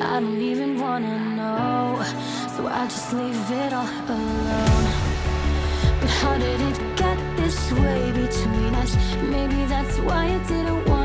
I don't even wanna know. So I just leave it all alone. But how did it get this way between us? Maybe that's why it didn't want.